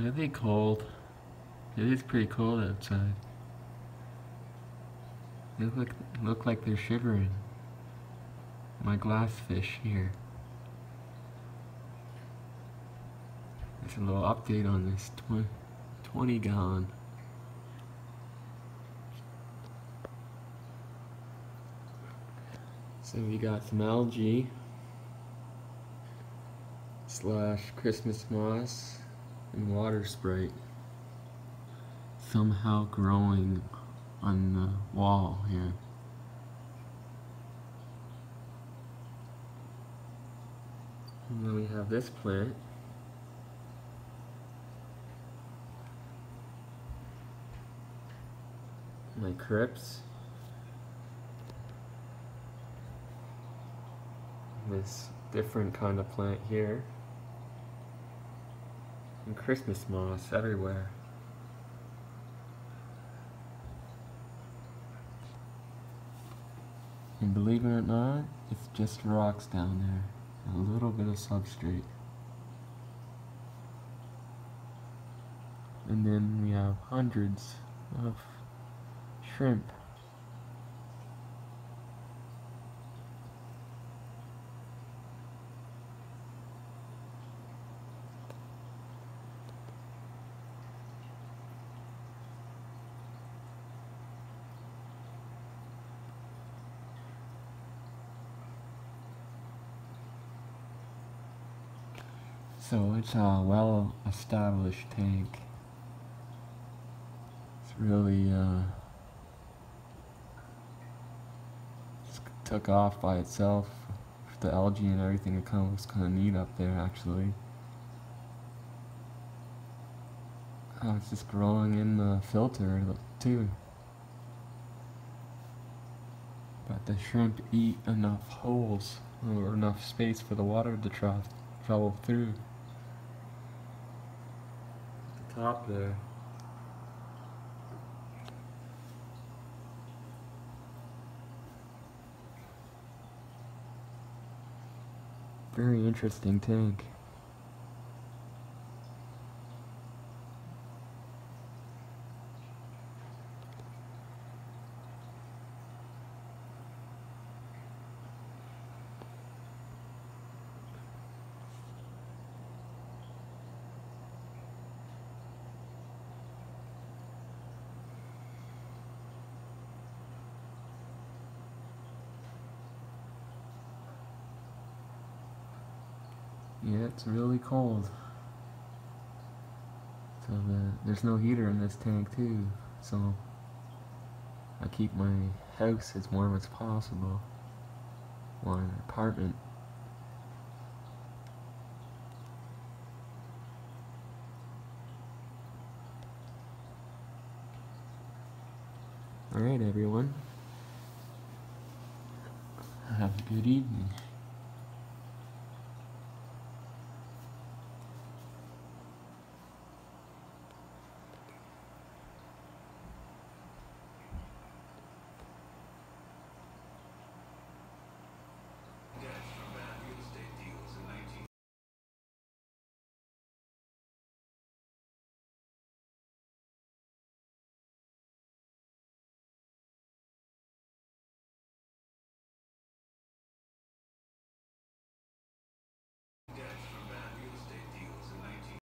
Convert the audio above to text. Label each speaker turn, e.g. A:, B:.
A: Are they cold? It is pretty cold outside. They look look like they're shivering. My glass fish here. There's a little update on this 20, 20 gallon. So we got some algae slash Christmas moss and water sprite somehow growing on the wall here. And then we have this plant. My crypts. This different kind of plant here. And Christmas moss everywhere. And believe it or not, it's just rocks down there. A little bit of substrate. And then we have hundreds of shrimp. So it's a well established tank. It's really uh, took off by itself. The algae and everything, it kind of looks kind of neat up there actually. Oh, it's just growing in the filter too. But the shrimp eat enough holes or enough space for the water to tra travel through top there. Very interesting tank. Yeah, it's really cold. So the, there's no heater in this tank too, so I keep my house as warm as possible, or an apartment. Alright everyone, have a good evening.